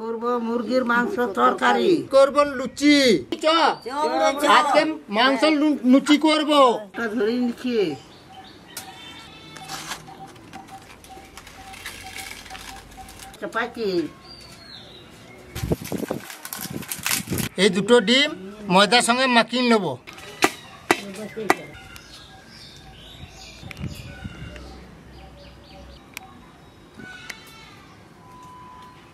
করব মুরগির মাংস তরকারি। করব লুচি। আজকে মাংস লুচি করব। ধরে নিচ্ছি চাপাতি এই দুটো ডিম ময়দার সঙ্গে মাখিয়ে নেব।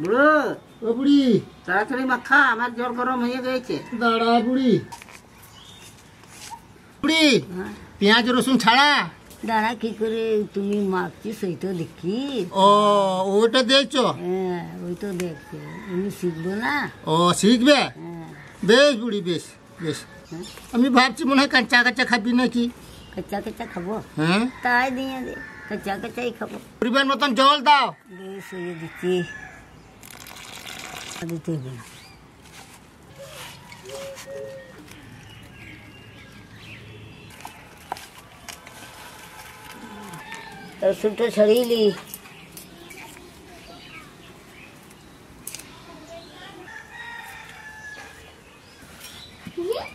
বুড়ো ও বুড়ি। তাড়াতাড়ি মাখা আমার জল গরম হয়ে গেছে। দাঁড়া বুড়ি। বুড়ি পেঁয়াজ রসুন ছাড়া? দাঁড়া কি করে তুমি মাখছি সেই তো দেখি। ও ওটা দেখছ? হ্যাঁ ওই তো দেখছি। আমি শিখব না? ও শিখবে? হ্যাঁ। বেশ বুড়ি বেশ বেশ। আমি ভাবছি মনে হয় কাঁচা কাঁচা খাবি নাকি। কাঁচা কাঁচা খাব? হ্যাঁ। তাই দিয়ে দে। কাঁচা কাঁচাই খাবো পরিবার মতন জল দাও বেশ হয়ে দিচ্ছি আর দিতে হবে না রসুনটা ছড়িয়ে লি মনে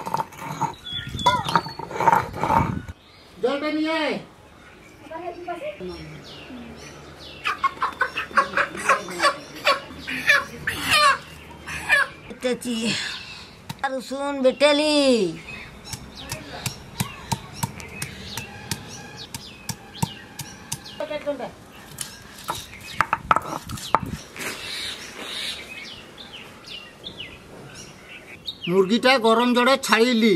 নিয়ে আয়। রসুন বেটেলি। মুরগিটা গরম জলে ছাড়িলি।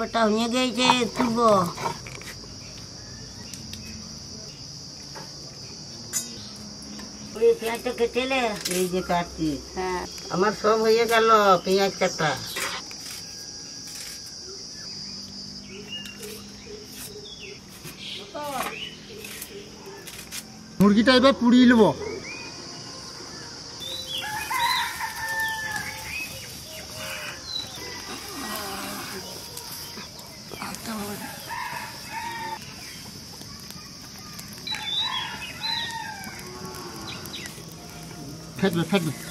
বাটা হয়ে গেছে তুলবো ওই পেঁয়াজটা কেটেলে এই যে কাটছি হ্যাঁ আমার সব হয়ে গেল পেঁয়াজ কাটা মুরগিটা এবার পুড়িয়ে নেবো Peggy.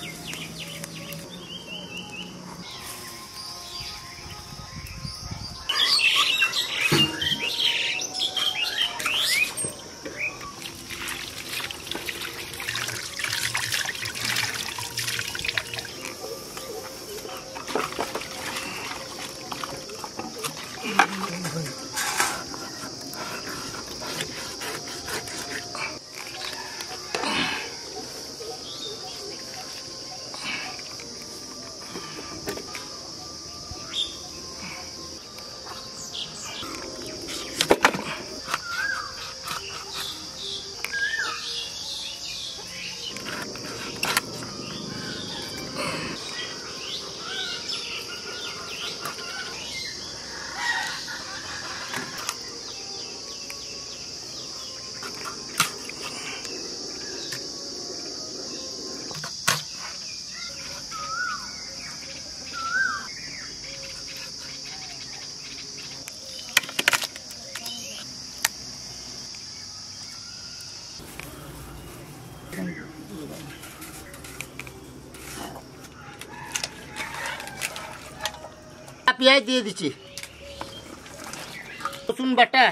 পেঁয়াজ দিয়ে দিচ্ছি রসুন বাটা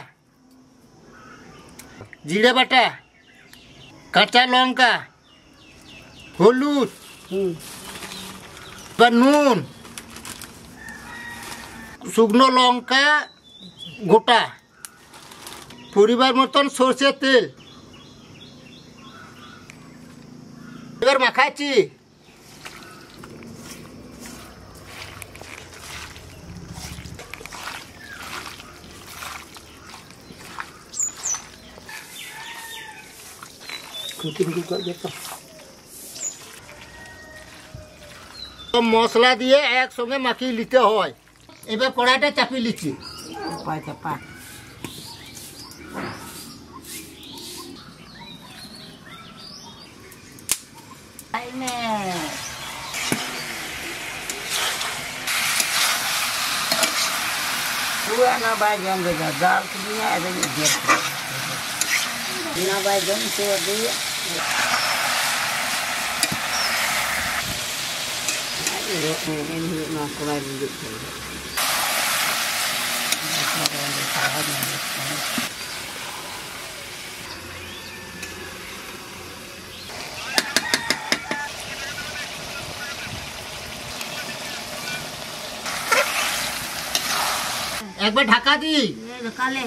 জিরে বাটা কাঁচা লঙ্কা হলুদ বা নুন শুকনো লঙ্কা গোটা পরিবার মতন সর্ষের তেল এবার মাখাচ্ছি সব মশলা দিয়ে একসঙ্গে মাখিয়ে নিতে হয় এবার কড়াইটা চাপিয়ে নিচ্ছি চাপা đây nè Ana bajam gaza dal kini ada ni dia. Ana bajam tu dia. Ini ini nak kau lagi. Thank you. একবার ঢাকা দিই কালে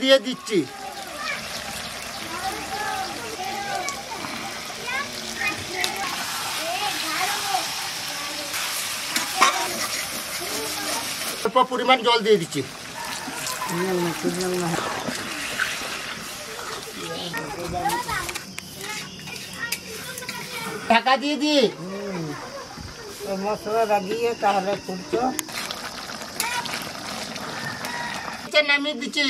দিয়ে দিচ্ছি অল্প পরিমাণ জল দিয়ে দিচ্ছি। ঢাকা দিয়ে দিই মশলা লাগিয়ে তাহলে নিচে নামিয়ে দিচ্ছি।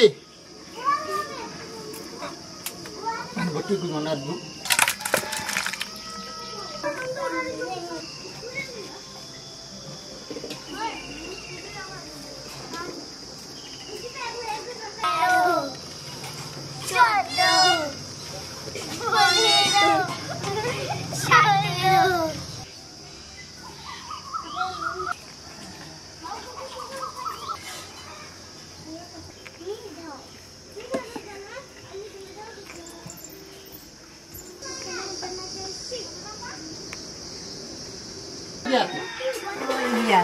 ভর্তি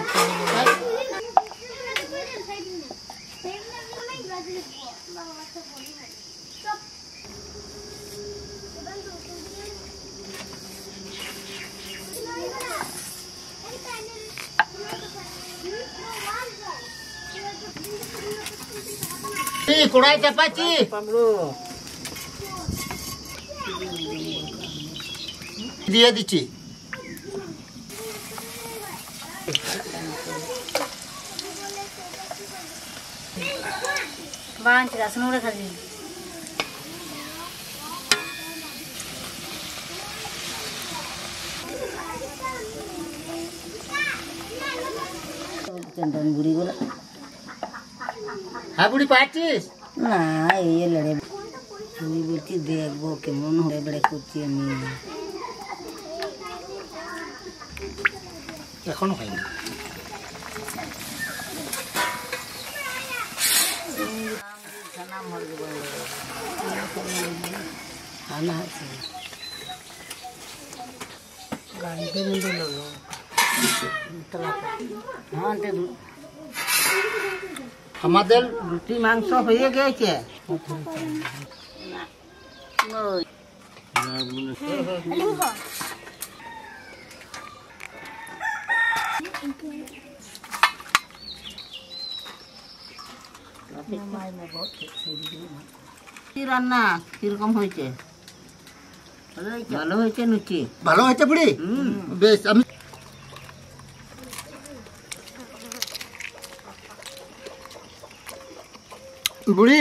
করবো না দু- এই কড়াই চাপাচ্ছি পাবলো দিয়ে দিচ্ছি বাঁচ রাসন করে খালি চন্দন বুড়ি গুলো হ্যাঁ বুড়ি পাচ্ছিস না এই লড়ে আমি বলছি দেখবো কেমন হবে বেড়ে করছি আমি এখনো হয়নি খানা আছে গাড়িতে মধ্যে লোলো হ্যাঁ আমাদের রুটি মাংস হয়ে গেছে ওই, কি রান্না কীরকম হয়েছে? ভালো হয়েছে লুচি ভালো হয়েছে বুড়ি? বেশ আমি বুড়ি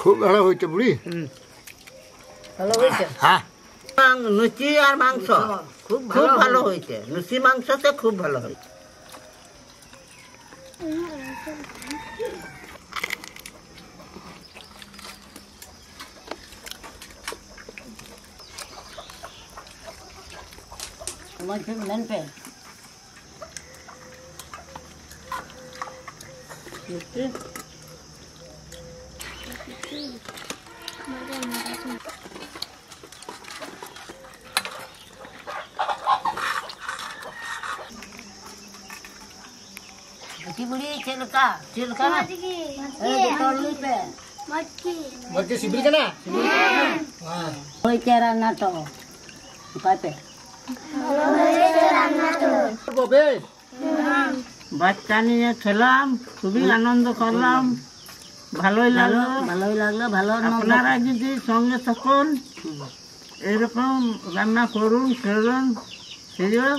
খুব ভালো হয়েছে বুড়ি। ভালো হয়েছে? হ্যাঁ। লুচি আর মাংস। খুব খুব ভালো হয়েছে। লুচি মাংসতে খুব ভালো হয়েছে। cuma cuy menempe gitu Mati beli celka, celka. Mati. Mati. Eh, mati. Mati. Mati. Mati. Mati. Mati. Mati. Mati. Mati. Mati. বাচ্চা নিয়ে খেলাম খুবই আনন্দ করলাম। ভালোই লাগল। ভালোই লাগল ভালো আপনারা যদি সঙ্গে থাকুন এরকম রান্না করুন খেলুন সেও